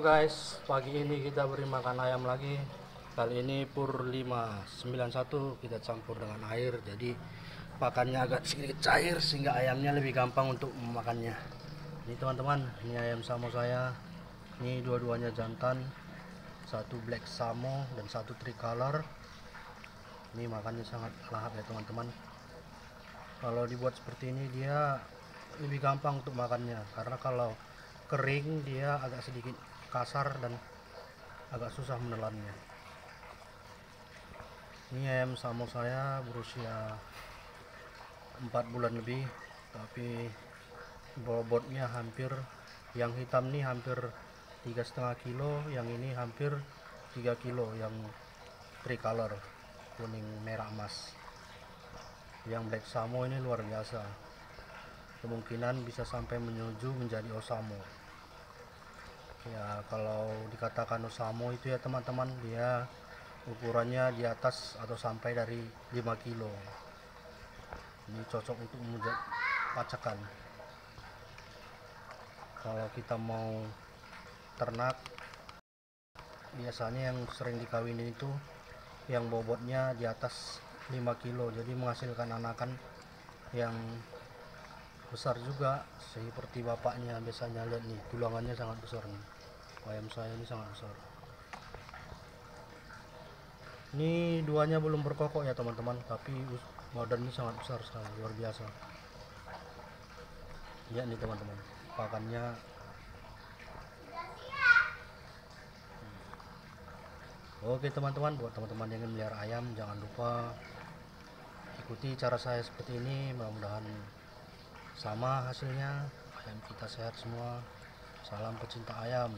Guys, pagi ini kita beri makan ayam lagi. Kali ini pur 591 kita campur dengan air, jadi makannya agak sedikit cair sehingga ayamnya lebih gampang untuk memakannya. Ini teman-teman, ini ayam samo saya. Ini dua-duanya jantan, satu black samo dan satu tricolor. Ini makannya sangat lahap ya teman-teman. Kalau dibuat seperti ini dia lebih gampang untuk makannya, karena kalau kering dia agak sedikit kasar dan agak susah menelannya. Ini ayam samo saya berusia 4 bulan lebih tapi bobotnya hampir yang hitam nih hampir tiga setengah kilo yang ini hampir 3 kilo yang tricolor kuning merah emas. Yang black samo ini luar biasa. Kemungkinan bisa sampai menuju menjadi osamo ya kalau dikatakan Osamo itu ya teman-teman dia ukurannya di atas atau sampai dari 5 kilo. Ini cocok untuk membuat pacakan. Kalau kita mau ternak biasanya yang sering dikawinin itu yang bobotnya di atas 5 kilo. Jadi menghasilkan anakan yang besar juga. Seperti bapaknya biasanya lihat nih tulangannya sangat besar nih. Ayam saya ini sangat besar. Ini duanya belum berkokok ya teman-teman. Tapi ini sangat besar sekali luar biasa. Lihat nih teman-teman pakannya. Oke teman-teman buat teman-teman yang ingin melihara ayam jangan lupa ikuti cara saya seperti ini. Mudah-mudahan sama hasilnya. Ayam kita sehat semua. Salam pecinta ayam